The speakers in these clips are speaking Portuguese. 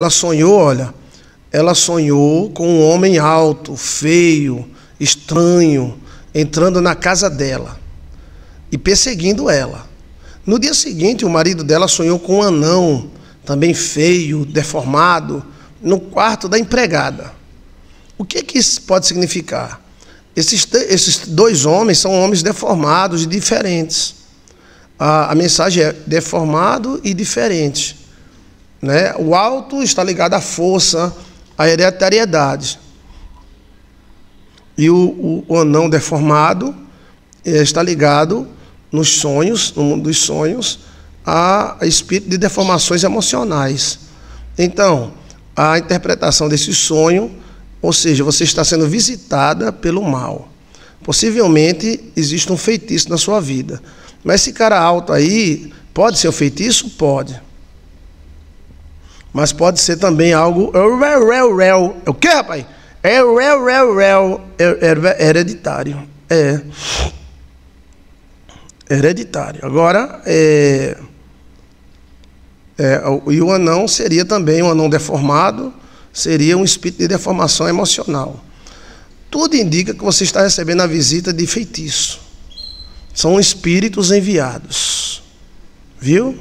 Ela sonhou, olha, ela sonhou com um homem alto, feio, estranho, entrando na casa dela e perseguindo ela. No dia seguinte, o marido dela sonhou com um anão, também feio, deformado, no quarto da empregada. O que, que isso pode significar? Esses, esses dois homens são homens deformados e diferentes. A, a mensagem é deformado e diferente. Né? O alto está ligado à força, à hereditariedade. E o, o, o anão deformado eh, está ligado nos sonhos, no mundo dos sonhos, a, espírito de deformações emocionais. Então, a interpretação desse sonho, ou seja, você está sendo visitada pelo mal. Possivelmente existe um feitiço na sua vida. Mas esse cara alto aí, pode ser um feitiço? Pode. Mas pode ser também algo. É o que, rapaz? É, é, é hereditário. É. Hereditário. Agora, é, é, e o anão seria também um anão deformado, seria um espírito de deformação emocional. Tudo indica que você está recebendo a visita de feitiço. São espíritos enviados. Viu?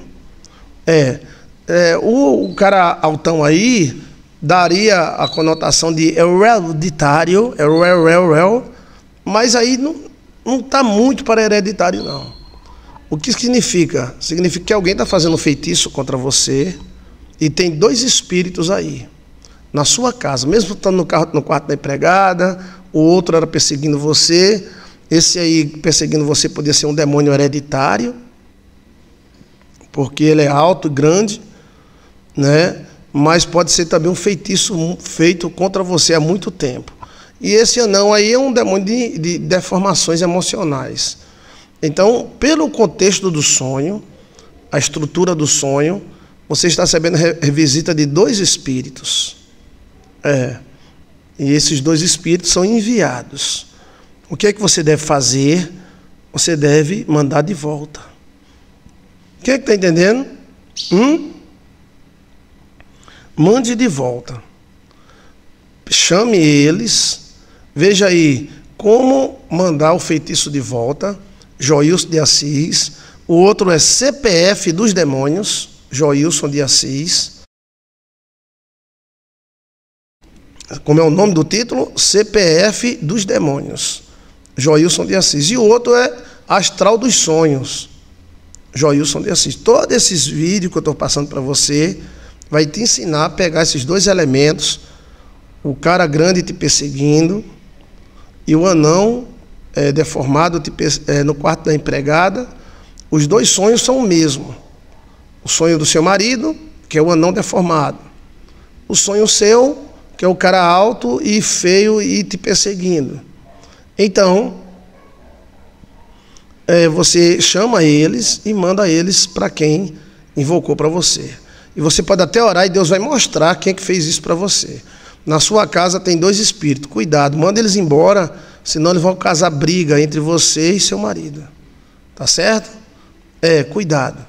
É. É, o, o, cara altão aí daria a conotação de hereditário, mas aí não está muito para hereditário, não. O que significa? Significa que alguém está fazendo feitiço contra você e tem dois espíritos aí, na sua casa, mesmo estando no, carro, no quarto da empregada, o outro era perseguindo você, esse aí perseguindo você podia ser um demônio hereditário, porque ele é alto, grande, né? mas pode ser também um feitiço feito contra você há muito tempo. E esse anão aí é um demônio de, de deformações emocionais. Então, pelo contexto do sonho, a estrutura do sonho, você está recebendo revisita de dois espíritos. É. E esses dois espíritos são enviados. O que é que você deve fazer? Você deve mandar de volta. Quem é que está entendendo? Hum? Mande de volta. Chame eles. Veja aí como mandar o feitiço de volta. Joilson de Assis. O outro é CPF dos demônios. Joilson de Assis. Como é o nome do título? CPF dos demônios. Joilson de Assis. E o outro é Astral dos Sonhos. Joilson de Assis. Todos esses vídeos que eu estou passando para você vai te ensinar a pegar esses dois elementos, o cara grande te perseguindo e o anão é, deformado te, é, no quarto da empregada. Os dois sonhos são o mesmo. O sonho do seu marido, que é o anão deformado. O sonho seu, que é o cara alto e feio e te perseguindo. Então, é, você chama eles e manda eles para quem invocou para você. E você pode até orar e Deus vai mostrar quem é que fez isso para você. Na sua casa tem dois espíritos. Cuidado, manda eles embora, senão eles vão causar briga entre você e seu marido. Tá certo? É, cuidado.